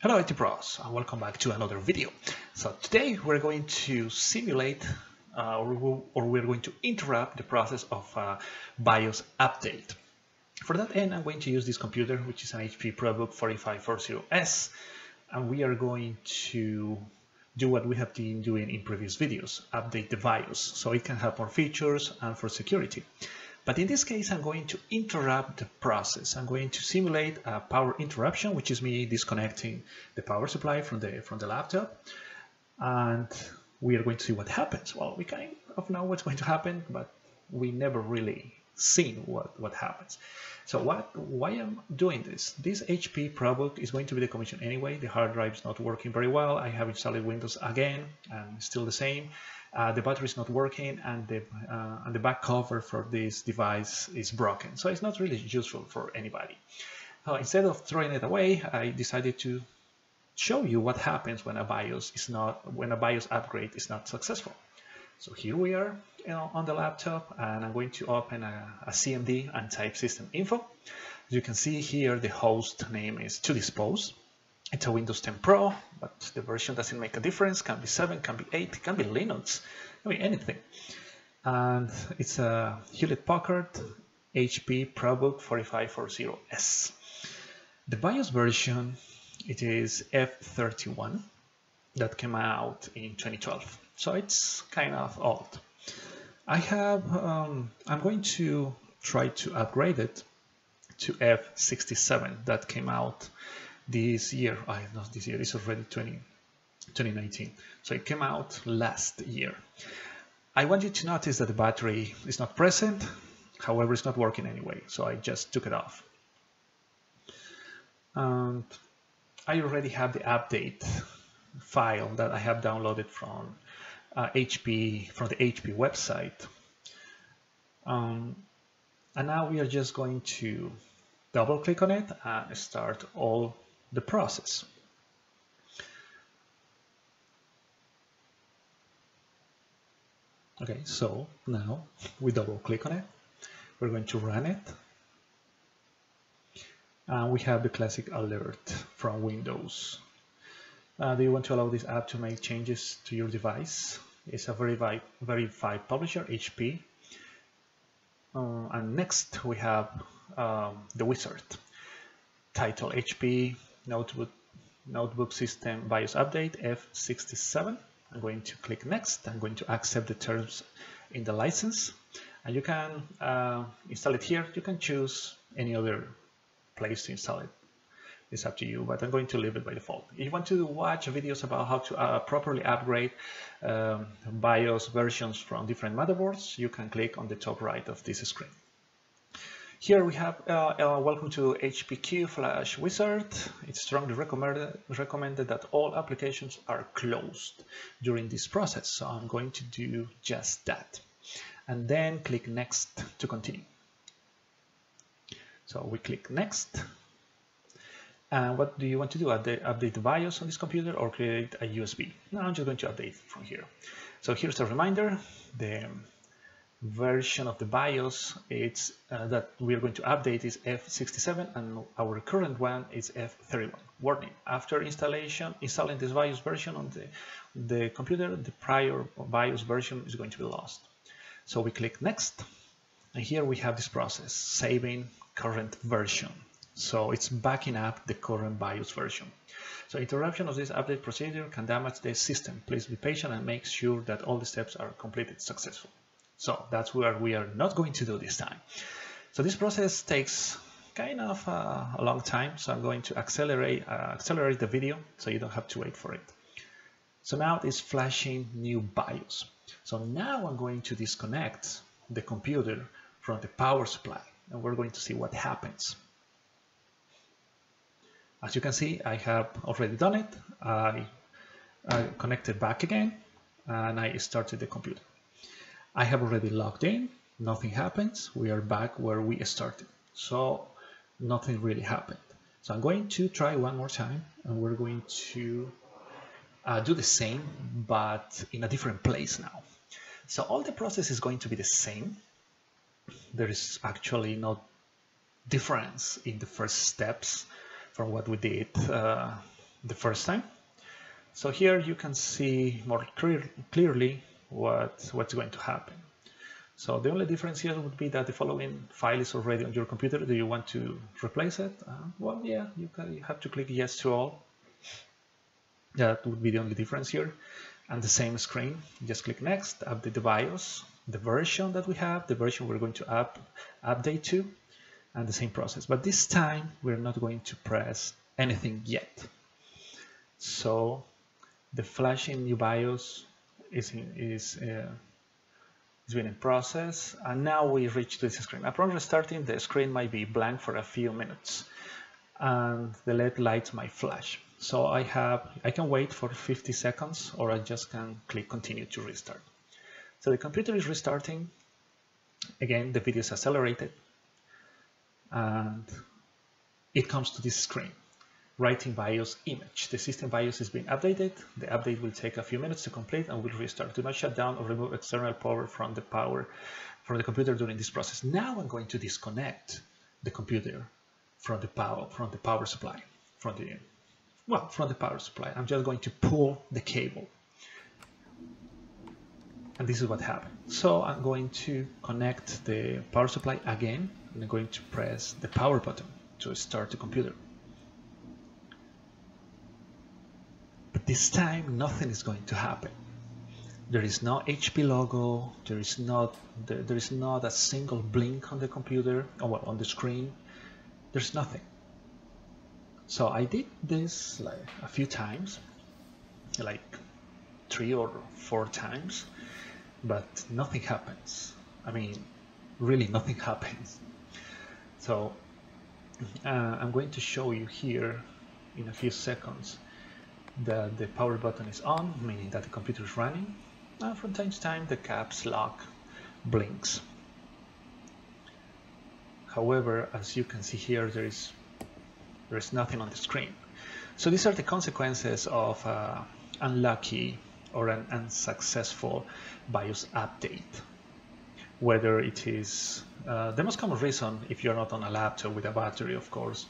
Hello IT Pros and welcome back to another video. So today we're going to simulate uh, or, we're going to interrupt the process of uh, BIOS update. For that end I'm going to use this computer which is an HP ProBook 4540S and we are going to do what we have been doing in previous videos, update the BIOS so it can have more features and for security. But in this case, I'm going to interrupt the process. I'm going to simulate a power interruption, which is me disconnecting the power supply from the, from the laptop. And we are going to see what happens. Well, we kind of know what's going to happen, but we never really seen what, what happens. So what, why I'm doing this? This HP ProBook is going to be decommissioned anyway. The hard drive is not working very well. I have installed Windows again and still the same uh, the battery is not working and the, uh, and the back cover for this device is broken. So it's not really useful for anybody. Uh, instead of throwing it away, I decided to show you what happens when a BIOS is not when a BIOS upgrade is not successful. So here we are you know, on the laptop and I'm going to open a, a CMD and type system info. As you can see here, the host name is to dispose. It's a Windows 10 Pro, but the version doesn't make a difference. Can be 7, can be 8, can be Linux, can be anything. And it's a Hewlett Packard HP ProBook 4540S. The BIOS version, it is F31 that came out in 2012. So it's kind of old. I have, um, I'm going to try to upgrade it to F67 that came out this year, I not this year, it's already 20, 2019. So it came out last year. I want you to notice that the battery is not present, however, it's not working anyway, so I just took it off. And I already have the update file that I have downloaded from uh, HP, from the HP website. Um, and now we are just going to double click on it and start all the process. Okay, so now we double click on it. We're going to run it. And we have the classic alert from Windows. Uh, do you want to allow this app to make changes to your device? It's a verified, verified publisher, HP. Uh, and next we have um, the wizard. Title HP notebook, notebook system BIOS update F67. I'm going to click next. I'm going to accept the terms in the license. And you can uh, install it here. You can choose any other place to install it. It's up to you, but I'm going to leave it by default. If you want to watch videos about how to uh, properly upgrade um, BIOS versions from different motherboards, you can click on the top right of this screen. Here we have uh, uh, welcome to HPQ Flash Wizard. It's strongly recommended, recommended that all applications are closed during this process. So I'm going to do just that. And then click next to continue. So we click next. And what do you want to do? Update, update BIOS on this computer or create a USB? No, I'm just going to update from here. So here's a reminder. The version of the BIOS it's uh, that we are going to update is F67 and our current one is F31. Warning, after installation, installing this BIOS version on the, the computer, the prior BIOS version is going to be lost. So we click next and here we have this process, saving current version. So it's backing up the current BIOS version. So interruption of this update procedure can damage the system. Please be patient and make sure that all the steps are completed successfully. So that's where we are not going to do this time. So this process takes kind of uh, a long time. So I'm going to accelerate, uh, accelerate the video so you don't have to wait for it. So now it's flashing new BIOS. So now I'm going to disconnect the computer from the power supply and we're going to see what happens. As you can see, I have already done it. I, I connected back again and I started the computer. I have already logged in, nothing happens, we are back where we started. So nothing really happened. So I'm going to try one more time and we're going to uh, do the same, but in a different place now. So all the process is going to be the same. There is actually no difference in the first steps from what we did uh, the first time. So here you can see more clear, clearly what, what's going to happen. So the only difference here would be that the following file is already on your computer. Do you want to replace it? Uh, well, yeah, you, can, you have to click yes to all. That would be the only difference here. And the same screen, just click next, update the BIOS, the version that we have, the version we're going to up, update to, and the same process. But this time we're not going to press anything yet. So the flashing new BIOS is, in, is, uh, is being in process, and now we reach this screen. Upon restarting, the screen might be blank for a few minutes, and the LED lights might flash. So I have, I can wait for 50 seconds, or I just can click continue to restart. So the computer is restarting. Again, the video is accelerated, and it comes to this screen writing BIOS image. The system BIOS is being updated. The update will take a few minutes to complete and will restart. Do not shut down or remove external power from the power from the computer during this process. Now I'm going to disconnect the computer from the power from the power supply from the well from the power supply. I'm just going to pull the cable. And this is what happened. So I'm going to connect the power supply again. And I'm going to press the power button to start the computer. This time, nothing is going to happen. There is no HP logo. There is not there, there is not a single blink on the computer or well, on the screen. There's nothing. So I did this like a few times, like three or four times, but nothing happens. I mean, really nothing happens. So uh, I'm going to show you here in a few seconds that the power button is on, meaning that the computer is running, and from time to time the caps lock blinks. However, as you can see here, there is there is nothing on the screen. So these are the consequences of uh, unlucky or an unsuccessful BIOS update. Whether it is uh, the most common reason, if you're not on a laptop with a battery, of course,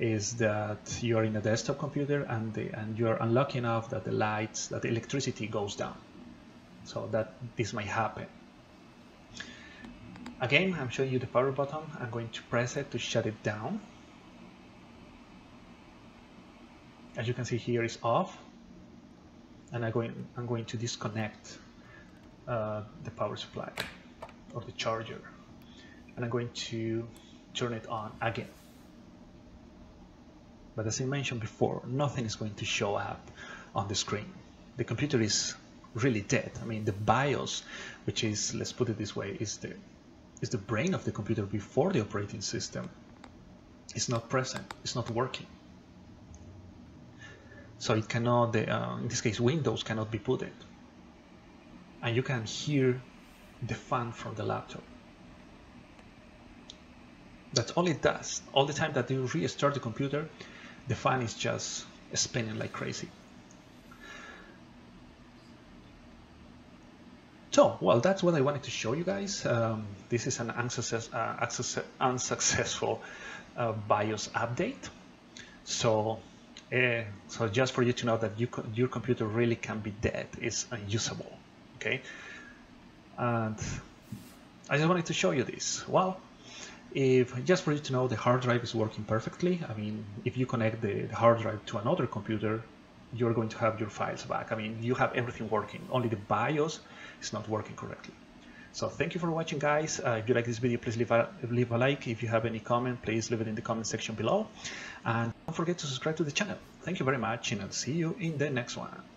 is that you're in a desktop computer and, the, and you're unlucky enough that the lights, that the electricity goes down. So that this might happen. Again, I'm showing you the power button. I'm going to press it to shut it down. As you can see here is off. And I'm going, I'm going to disconnect uh, the power supply or the charger. And I'm going to turn it on again. But as I mentioned before, nothing is going to show up on the screen. The computer is really dead. I mean, the BIOS, which is, let's put it this way, is the, is the brain of the computer before the operating system, is not present, it's not working. So it cannot, the, uh, in this case, Windows cannot be put in. And you can hear the fan from the laptop. That's all it does. All the time that you restart the computer, the fan is just spinning like crazy. So, well, that's what I wanted to show you guys. Um, this is an unsuccess, uh, unsuccessful uh, BIOS update. So, uh, so just for you to know that you, your computer really can be dead, it's unusable, okay? And I just wanted to show you this. Well, if just for you to know the hard drive is working perfectly. I mean if you connect the, the, hard drive to another computer you're going to have your files back. I mean you have everything working. Only the bios is not working correctly. So thank you for watching guys. Uh, if you like this video please leave a, leave a like. If you have any comment please leave it in the comment section below. And don't forget to subscribe to the channel. Thank you very much and i'll see you in the next one